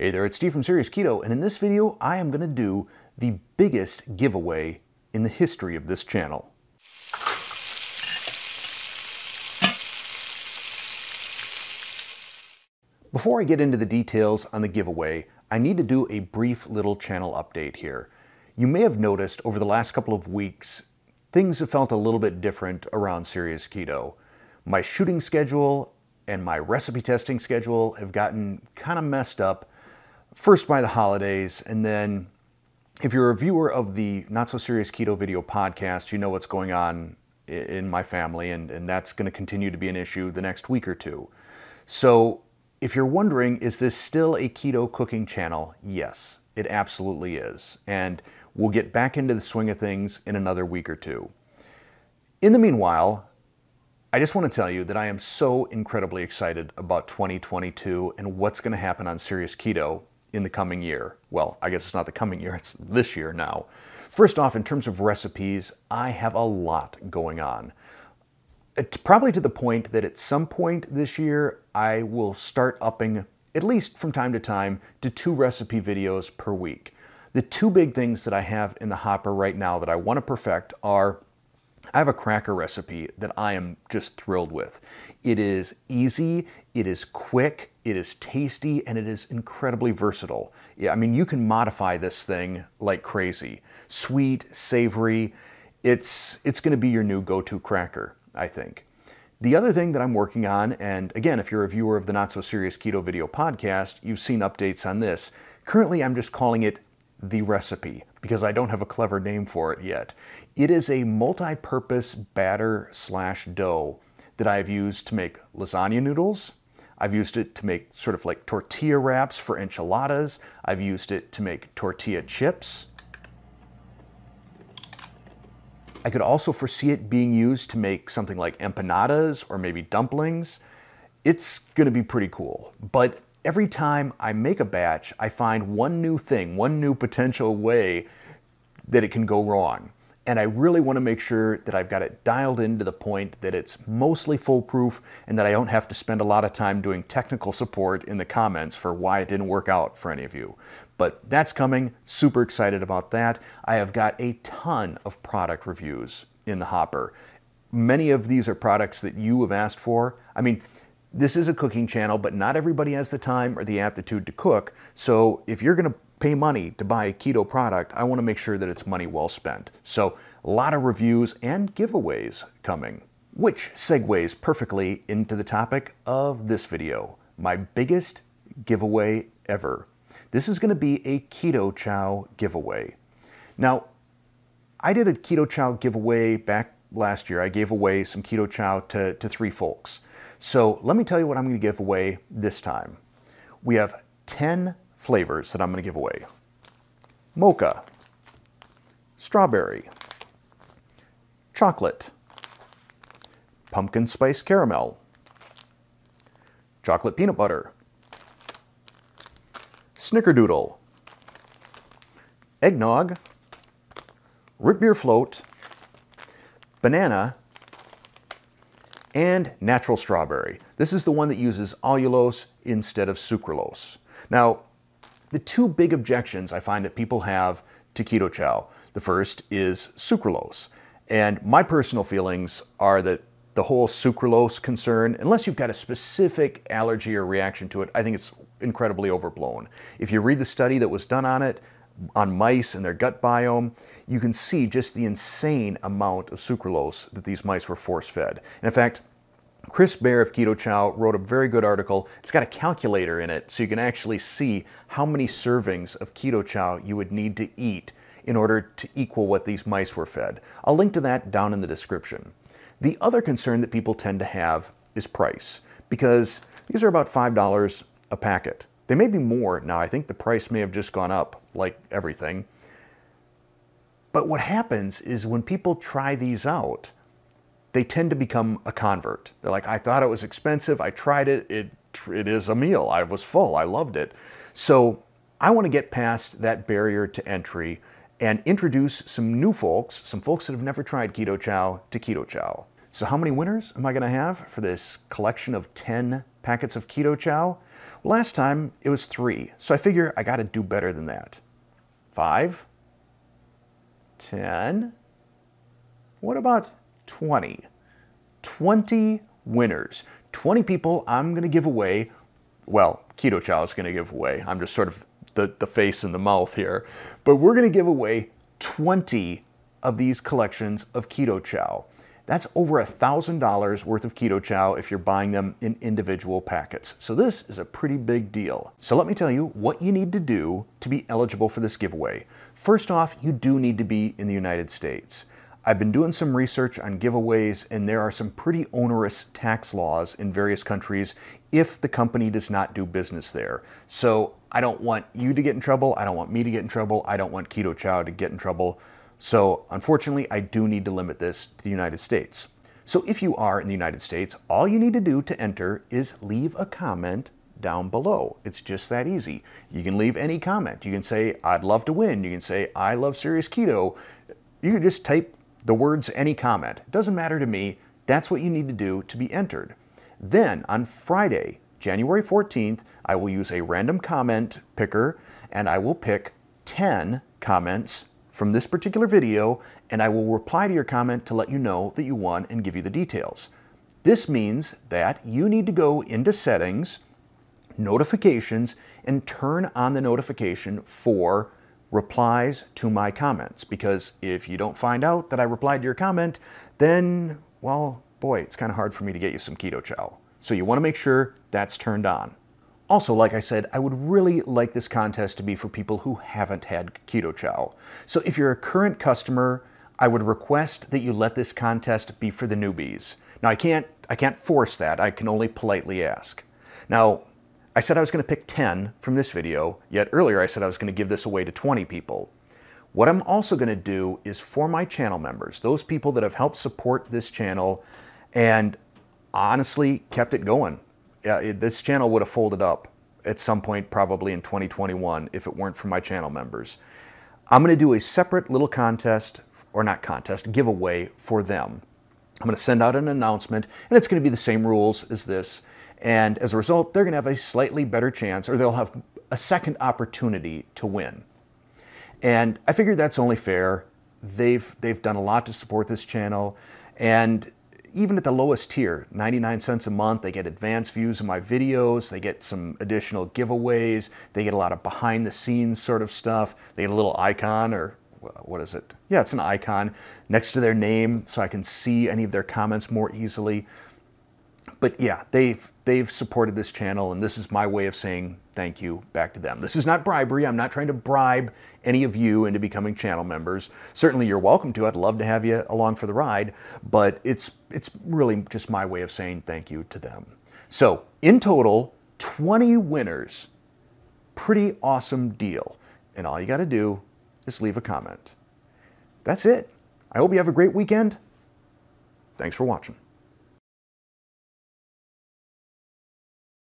Hey there, it's Steve from Serious Keto, and in this video, I am going to do the biggest giveaway in the history of this channel. Before I get into the details on the giveaway, I need to do a brief little channel update here. You may have noticed over the last couple of weeks, things have felt a little bit different around Serious Keto. My shooting schedule and my recipe testing schedule have gotten kind of messed up first by the holidays, and then if you're a viewer of the Not So Serious Keto video podcast, you know what's going on in my family, and, and that's going to continue to be an issue the next week or two. So, if you're wondering, is this still a keto cooking channel? Yes, it absolutely is. And we'll get back into the swing of things in another week or two. In the meanwhile, I just want to tell you that I am so incredibly excited about 2022 and what's going to happen on Serious Keto in the coming year. Well, I guess it's not the coming year, it's this year now. First off, in terms of recipes, I have a lot going on. It's probably to the point that at some point this year, I will start upping, at least from time to time, to two recipe videos per week. The two big things that I have in the hopper right now that I want to perfect are I have a cracker recipe that I am just thrilled with. It is easy, it is quick, it is tasty, and it is incredibly versatile. Yeah, I mean, you can modify this thing like crazy. Sweet, savory, it's, it's gonna be your new go-to cracker, I think. The other thing that I'm working on, and again, if you're a viewer of the Not So Serious Keto video podcast, you've seen updates on this. Currently, I'm just calling it the recipe because I don't have a clever name for it yet. It is a multi-purpose batter slash dough that I've used to make lasagna noodles. I've used it to make sort of like tortilla wraps for enchiladas. I've used it to make tortilla chips. I could also foresee it being used to make something like empanadas or maybe dumplings. It's gonna be pretty cool, but every time I make a batch, I find one new thing, one new potential way that it can go wrong. And I really want to make sure that I've got it dialed in to the point that it's mostly foolproof and that I don't have to spend a lot of time doing technical support in the comments for why it didn't work out for any of you. But that's coming, super excited about that. I have got a ton of product reviews in the hopper. Many of these are products that you have asked for. I mean, this is a cooking channel, but not everybody has the time or the aptitude to cook. So if you're going to pay money to buy a keto product, I want to make sure that it's money well spent. So a lot of reviews and giveaways coming, which segues perfectly into the topic of this video, my biggest giveaway ever. This is going to be a Keto Chow giveaway. Now, I did a Keto Chow giveaway back last year. I gave away some Keto Chow to, to three folks. So let me tell you what I'm going to give away this time. We have 10 flavors that I'm going to give away. Mocha, strawberry, chocolate, pumpkin spice caramel, chocolate peanut butter, snickerdoodle, eggnog, root beer float, banana, and natural strawberry. This is the one that uses allulose instead of sucralose. Now, the two big objections I find that people have to keto chow. The first is sucralose. And my personal feelings are that the whole sucralose concern, unless you've got a specific allergy or reaction to it, I think it's incredibly overblown. If you read the study that was done on it, on mice and their gut biome, you can see just the insane amount of sucralose that these mice were force-fed. And in fact, Chris Bair of Keto Chow wrote a very good article. It's got a calculator in it, so you can actually see how many servings of Keto Chow you would need to eat in order to equal what these mice were fed. I'll link to that down in the description. The other concern that people tend to have is price, because these are about $5 a packet. They may be more now. I think the price may have just gone up, like everything. But what happens is when people try these out, they tend to become a convert. They're like, I thought it was expensive. I tried it. It, it is a meal. I was full. I loved it. So I want to get past that barrier to entry and introduce some new folks, some folks that have never tried Keto Chow to Keto Chow. So how many winners am I going to have for this collection of 10 packets of Keto Chow? Last time it was three, so I figure I gotta do better than that. Five? Ten? What about 20? 20 winners. 20 people I'm gonna give away. Well, Keto Chow is gonna give away. I'm just sort of the, the face and the mouth here. But we're gonna give away 20 of these collections of Keto Chow. That's over $1,000 worth of Keto Chow if you're buying them in individual packets. So this is a pretty big deal. So let me tell you what you need to do to be eligible for this giveaway. First off, you do need to be in the United States. I've been doing some research on giveaways and there are some pretty onerous tax laws in various countries if the company does not do business there. So I don't want you to get in trouble. I don't want me to get in trouble. I don't want Keto Chow to get in trouble. So unfortunately, I do need to limit this to the United States. So if you are in the United States, all you need to do to enter is leave a comment down below. It's just that easy. You can leave any comment. You can say, I'd love to win. You can say, I love Serious Keto. You can just type the words any comment. Doesn't matter to me. That's what you need to do to be entered. Then on Friday, January 14th, I will use a random comment picker and I will pick 10 comments from this particular video and I will reply to your comment to let you know that you won and give you the details. This means that you need to go into settings, notifications, and turn on the notification for replies to my comments. Because if you don't find out that I replied to your comment, then, well, boy, it's kind of hard for me to get you some keto chow. So you want to make sure that's turned on. Also, like I said, I would really like this contest to be for people who haven't had Keto Chow. So if you're a current customer, I would request that you let this contest be for the newbies. Now I can't, I can't force that, I can only politely ask. Now, I said I was gonna pick 10 from this video, yet earlier I said I was gonna give this away to 20 people. What I'm also gonna do is for my channel members, those people that have helped support this channel and honestly kept it going yeah, it, this channel would have folded up at some point probably in 2021 if it weren't for my channel members. I'm going to do a separate little contest, or not contest, giveaway for them. I'm going to send out an announcement, and it's going to be the same rules as this. And as a result, they're going to have a slightly better chance, or they'll have a second opportunity to win. And I figured that's only fair. They've, they've done a lot to support this channel, and even at the lowest tier, 99 cents a month, they get advanced views of my videos, they get some additional giveaways, they get a lot of behind the scenes sort of stuff, they get a little icon or what is it? Yeah, it's an icon next to their name so I can see any of their comments more easily but yeah, they've they've supported this channel, and this is my way of saying thank you back to them. This is not bribery. I'm not trying to bribe any of you into becoming channel members. Certainly, you're welcome to. I'd love to have you along for the ride, but it's it's really just my way of saying thank you to them. So, in total, 20 winners. Pretty awesome deal. And all you got to do is leave a comment. That's it. I hope you have a great weekend. Thanks for watching.